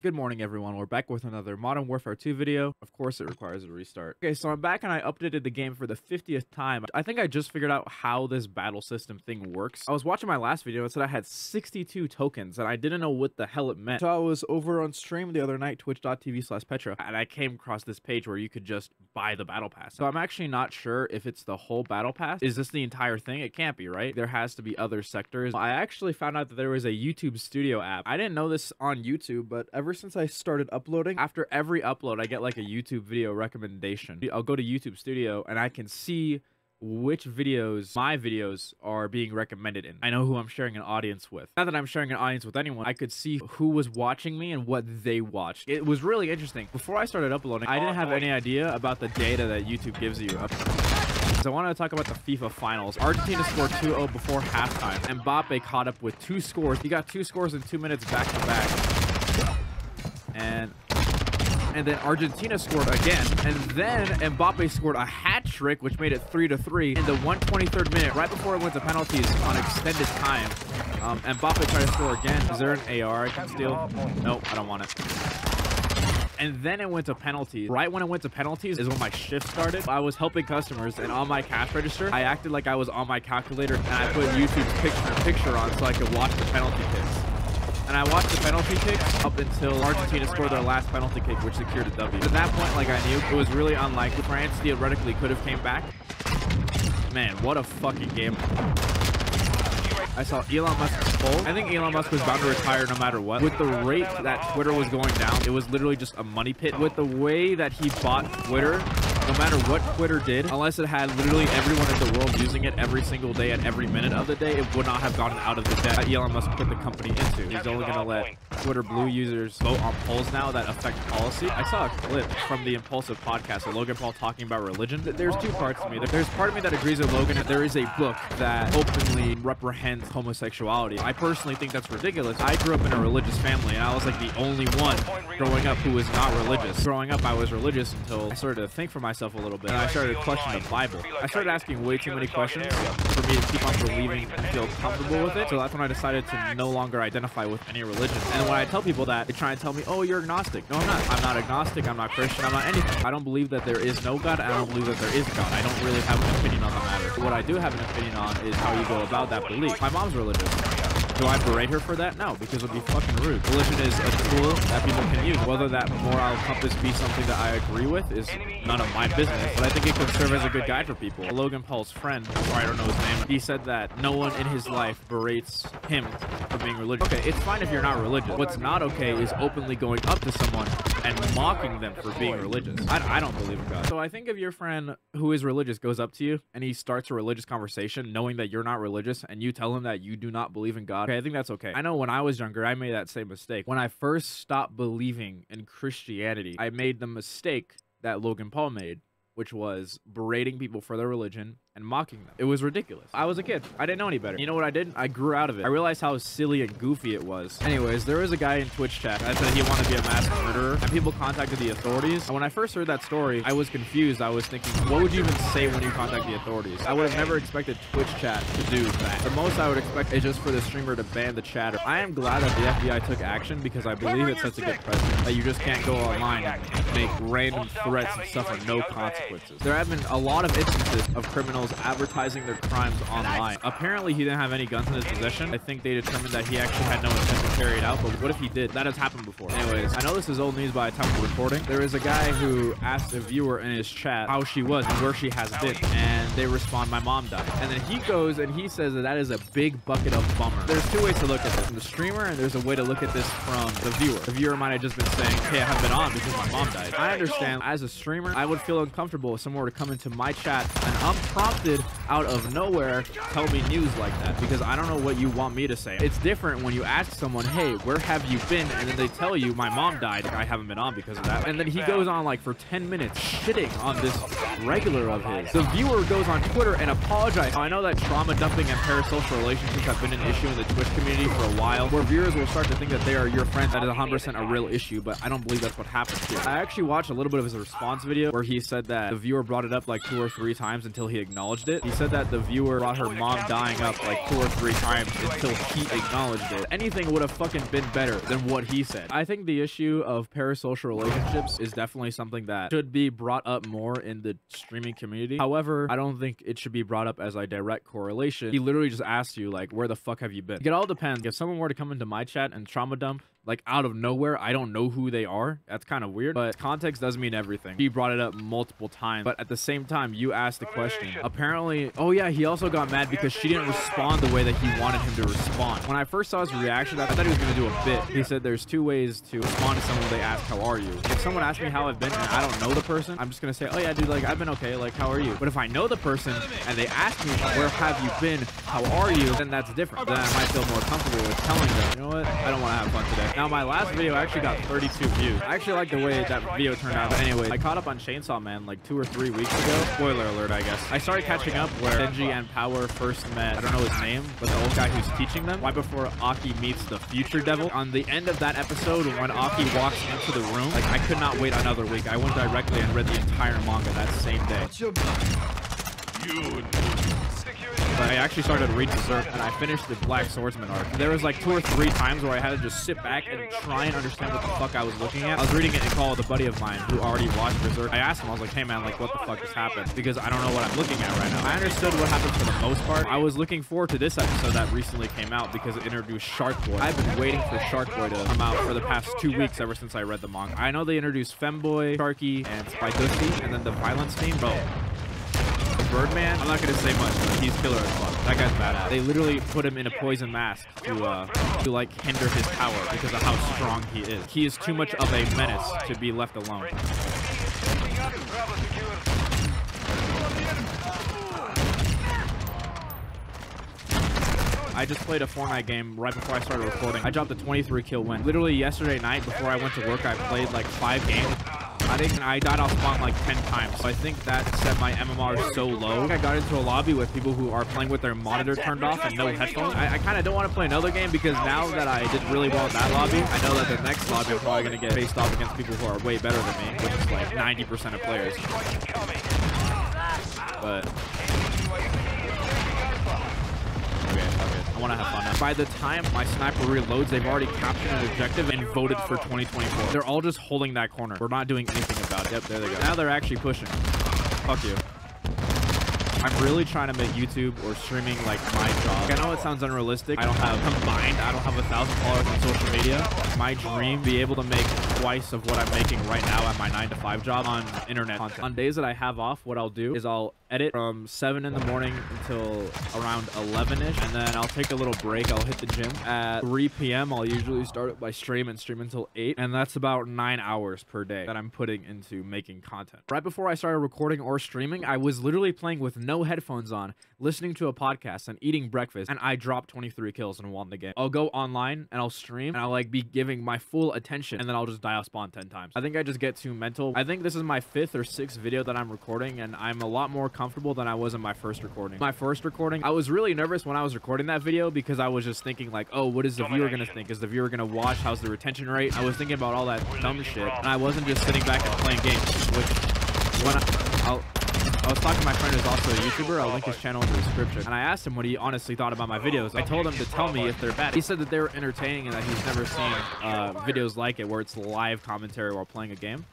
Good morning, everyone. We're back with another Modern Warfare 2 video. Of course, it requires a restart. Okay, so I'm back and I updated the game for the 50th time. I think I just figured out how this battle system thing works. I was watching my last video and said I had 62 tokens, and I didn't know what the hell it meant. So I was over on stream the other night, twitch.tv slash Petra, and I came across this page where you could just buy the battle pass. So I'm actually not sure if it's the whole battle pass. Is this the entire thing? It can't be, right? There has to be other sectors. I actually found out that there was a YouTube Studio app. I didn't know this on YouTube, but ever since I started uploading, after every upload, I get like a YouTube video recommendation. I'll go to YouTube Studio and I can see which videos my videos are being recommended in. I know who I'm sharing an audience with. Not that I'm sharing an audience with anyone, I could see who was watching me and what they watched. It was really interesting. Before I started uploading, I didn't have any idea about the data that YouTube gives you. So I wanted to talk about the FIFA finals. Argentina scored 2-0 before halftime. Mbappe caught up with two scores. He got two scores in two minutes back to back and and then Argentina scored again, and then Mbappe scored a hat trick, which made it three to three in the 123rd minute, right before it went to penalties on extended time. Um, Mbappe tried to score again. Is there an AR I can steal? Nope, I don't want it. And then it went to penalties. Right when it went to penalties is when my shift started. I was helping customers, and on my cash register, I acted like I was on my calculator, and I put YouTube's picture picture on so I could watch the penalty kicks and I watched the penalty kicks up until Argentina scored their last penalty kick, which secured a W. At that point, like I knew, it was really unlikely. France theoretically could have came back. Man, what a fucking game. I saw Elon Musk's poll. I think Elon Musk was bound to retire no matter what. With the rate that Twitter was going down, it was literally just a money pit. With the way that he bought Twitter, no matter what Twitter did, unless it had literally everyone in the world using it every single day at every minute of the day, it would not have gotten out of the debt that Elon Musk put the company into. He's only going to let Twitter Blue users vote on polls now that affect policy. I saw a clip from the Impulsive podcast of Logan Paul talking about religion. There's two parts to me. There's part of me that agrees with Logan there is a book that openly reprehends homosexuality. I personally think that's ridiculous. I grew up in a religious family, and I was like the only one growing up who was not religious. Growing up, I was religious until I started to think for myself myself a little bit. And I started questioning the Bible. I started asking way too many questions for me to keep on believing and feel comfortable with it. So that's when I decided to no longer identify with any religion. And when I tell people that, they try and tell me, oh, you're agnostic. No, I'm not. I'm not agnostic. I'm not Christian. I'm not anything. I don't believe that there is no God. I don't believe that there is God. I don't really have an opinion on the matter. What I do have an opinion on is how you go about that belief. My mom's religious. Do I berate her for that? No, because it would be fucking rude. Religion is a tool that people can use. Whether that moral compass be something that I agree with is none of my business, but I think it could serve as a good guide for people. Logan Paul's friend, or I don't know his name, he said that no one in his life berates him for being religious. Okay, it's fine if you're not religious. What's not okay is openly going up to someone and mocking them for being religious. I, I don't believe in God. So I think if your friend who is religious goes up to you and he starts a religious conversation knowing that you're not religious and you tell him that you do not believe in God, okay, I think that's okay. I know when I was younger, I made that same mistake. When I first stopped believing in Christianity, I made the mistake that Logan Paul made, which was berating people for their religion and mocking them. It was ridiculous. I was a kid. I didn't know any better. You know what I did? I grew out of it. I realized how silly and goofy it was. Anyways, there was a guy in Twitch chat that said he wanted to be a mass murderer, and people contacted the authorities. And when I first heard that story, I was confused. I was thinking, what would you even say when you contact the authorities? I would have never expected Twitch chat to do that. The most I would expect is just for the streamer to ban the chatter. I am glad that the FBI took action because I believe it sets a good precedent that you just can't go online and make random threats and suffer no consequences. There have been a lot of instances of criminals advertising their crimes online. Apparently, he didn't have any guns in his possession. I think they determined that he actually had no intent to carry it out, but what if he did? That has happened before. Anyways, I know this is old news by the time of recording. There is a guy who asked a viewer in his chat how she was and where she has been, and they respond, my mom died. And then he goes and he says that that is a big bucket of bummer. There's two ways to look at this. From the streamer, and there's a way to look at this from the viewer. The viewer might have just been saying, hey, I haven't been on because my mom died. I understand as a streamer, I would feel uncomfortable if someone were to come into my chat and unprompted out of nowhere tell me news like that because I don't know what you want me to say. It's different when you ask someone, hey, where have you been? And then they tell you, my mom died. I haven't been on because of that. And then he goes on like for 10 minutes shitting on this regular of his. The viewer goes on Twitter and apologizes. I know that trauma dumping and parasocial relationships have been an issue in the Twitch community for a while where viewers will start to think that they are your friend. That is 100% a real issue, but I don't believe that's what happens here. I actually watched a little bit of his response video where he said that the viewer brought it up like two or three times until he acknowledged it. He said that the viewer brought her mom dying up like two or three times until he acknowledged it. Anything would have fucking been better than what he said. I think the issue of parasocial relationships is definitely something that should be brought up more in the streaming community. However, I don't think it should be brought up as a direct correlation. He literally just asked you like, where the fuck have you been? It all depends. If someone were to come into my chat and trauma dump like out of nowhere. I don't know who they are. That's kind of weird, but context does mean everything. He brought it up multiple times, but at the same time, you asked the question. Apparently, oh yeah, he also got mad because she didn't respond the way that he wanted him to respond. When I first saw his reaction, I thought he was going to do a bit. He said there's two ways to respond to someone when they ask, how are you? If someone asks me how I've been and I don't know the person, I'm just going to say, oh yeah, dude, like I've been okay. Like, how are you? But if I know the person and they ask me, where have you been? How are you? Then that's different. Then I might feel more comfortable with telling them, you know what? I don't want to have fun today. Now, my last video actually got 32 views. I actually like the way that video turned out. But anyway, I caught up on Chainsaw Man like two or three weeks ago. Spoiler alert, I guess. I started catching up where Denji and Power first met, I don't know his name, but the old guy who's teaching them, right before Aki meets the future devil. On the end of that episode, when Aki walks into the room, like I could not wait another week. I went directly and read the entire manga that same day. But I actually started to read Berserk, and I finished the Black Swordsman arc. There was like two or three times where I had to just sit back and try and understand what the fuck I was looking at. I was reading it in call with a buddy of mine who already watched Berserk. I asked him, I was like, hey man, like what the fuck just happened? Because I don't know what I'm looking at right now. I understood what happened for the most part. I was looking forward to this episode that recently came out because it introduced Shark Boy. I've been waiting for Shark Boy to come out for the past two weeks ever since I read the manga. I know they introduced Femboy, Sharky, and Spy and then the Violence Team. Bro, Birdman, I'm not gonna say much, but he's killer as fuck. That guy's badass. They literally put him in a poison mask to uh to like hinder his power because of how strong he is. He is too much of a menace to be left alone. I just played a Fortnite game right before I started recording. I dropped a 23 kill win. Literally yesterday night before I went to work, I played like five games. I think I died off spawn like 10 times. So I think that set my MMR so low. I think I got into a lobby with people who are playing with their monitor turned off and no headphones. I, I kind of don't want to play another game because now that I did really well in that lobby, I know that the next lobby I'm probably going to get faced off against people who are way better than me, which is like 90% of players. But I want to have fun now. By the time my sniper reloads, they've already captured an objective and voted for 2024. They're all just holding that corner. We're not doing anything about it. Yep, there they go. Now they're actually pushing. Fuck you. I'm really trying to make YouTube or streaming like my job. I know it sounds unrealistic. I don't have combined, I don't have a thousand followers on social media. My dream be able to make twice of what I'm making right now at my nine to five job on internet content. On days that I have off, what I'll do is I'll edit from 7 in the morning until around 11ish and then I'll take a little break I'll hit the gym at 3 p.m I'll usually start by stream and stream until 8 and that's about 9 hours per day that I'm putting into making content right before I started recording or streaming I was literally playing with no headphones on listening to a podcast and eating breakfast and I dropped 23 kills and won the game I'll go online and I'll stream and I'll like be giving my full attention and then I'll just die off spawn 10 times I think I just get too mental I think this is my fifth or sixth video that I'm recording and I'm a lot more comfortable than I was in my first recording. My first recording, I was really nervous when I was recording that video because I was just thinking like, oh, what is the viewer going to think? Is the viewer going to watch? How's the retention rate? I was thinking about all that dumb shit. And I wasn't just sitting back and playing games, which when I, I'll, I was talking to my friend who's also a YouTuber. I'll link his channel in the description. And I asked him what he honestly thought about my videos. I told him to tell me if they're bad. He said that they were entertaining and that he's never seen uh, videos like it where it's live commentary while playing a game.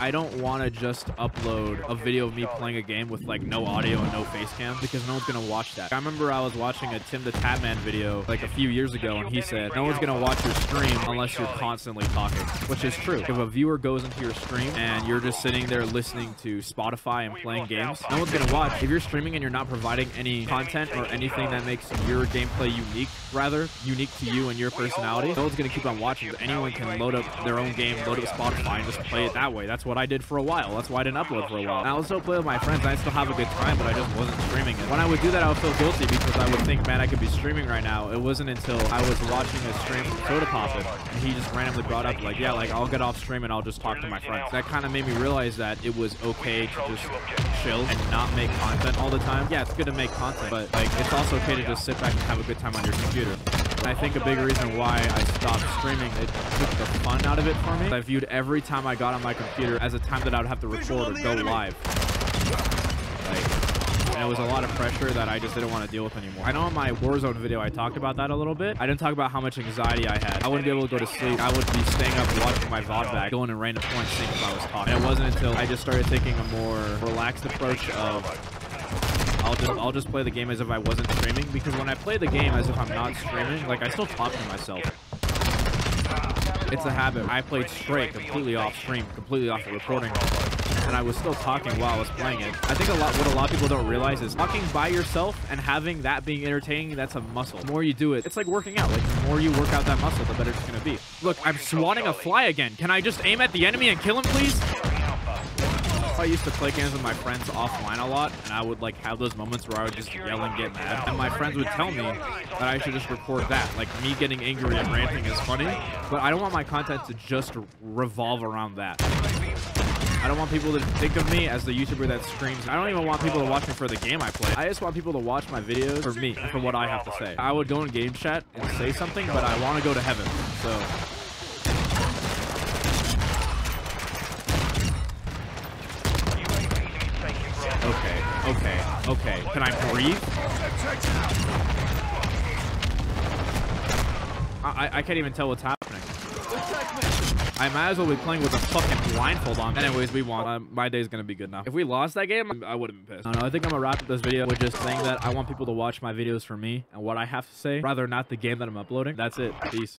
I don't want to just upload a video of me playing a game with like no audio and no face cam because no one's going to watch that. I remember I was watching a Tim the Tatman video like a few years ago and he said, no one's going to watch your stream unless you're constantly talking, which is true. If a viewer goes into your stream and you're just sitting there listening to Spotify and playing games, no one's going to watch. If you're streaming and you're not providing any content or anything that makes your gameplay unique, rather unique to you and your personality, no one's going to keep on watching. Anyone can load up their own game, load up Spotify and just play it that way. That's what I did for a while. That's why I didn't upload for a while. And I still play with my friends. I still have a good time, but I just wasn't streaming it. When I would do that, I would feel guilty because I would think, man, I could be streaming right now. It wasn't until I was watching a stream from Sodapoppin, and he just randomly brought up, like, yeah, like, I'll get off stream and I'll just talk to my friends. That kind of made me realize that it was okay to just chill and not make content all the time. Yeah, it's good to make content, but, like, it's also okay to just sit back and have a good time on your computer. And I think a big reason why I stopped streaming, it took the fun out of it for me. I viewed every time I got on my computer as a time that I would have to record or go live. Like, and it was a lot of pressure that I just didn't want to deal with anymore. I know in my Warzone video I talked about that a little bit. I didn't talk about how much anxiety I had. I wouldn't be able to go to sleep. I would be staying up watching my VOD back, going in random points thinking if I was talking. And it wasn't until I just started taking a more relaxed approach of I'll just I'll just play the game as if I wasn't streaming because when I play the game as if I'm not streaming, like I still talk to myself. It's a habit. I played straight, completely off stream, completely off the recording, and I was still talking while I was playing it. I think a lot what a lot of people don't realize is talking by yourself and having that being entertaining, that's a muscle. The more you do it, it's like working out. Like the more you work out that muscle, the better it's gonna be. Look, I'm swatting a fly again. Can I just aim at the enemy and kill him, please? I used to play games with my friends offline a lot, and I would like have those moments where I would just yell and get mad, and my friends would tell me that I should just record that. Like me getting angry and ranting is funny, but I don't want my content to just revolve around that. I don't want people to think of me as the YouTuber that screams. I don't even want people to watch me for the game I play. I just want people to watch my videos for me for what I have to say. I would go in game chat and say something, but I want to go to heaven. So Okay, okay. Can I breathe? I, I can't even tell what's happening. I might as well be playing with a fucking blindfold on. Anyways, we won. Uh, my day's gonna be good now. If we lost that game, I would have been pissed. I don't know. I think I'm gonna wrap up this video with just saying that I want people to watch my videos for me and what I have to say, rather not the game that I'm uploading. That's it. Peace.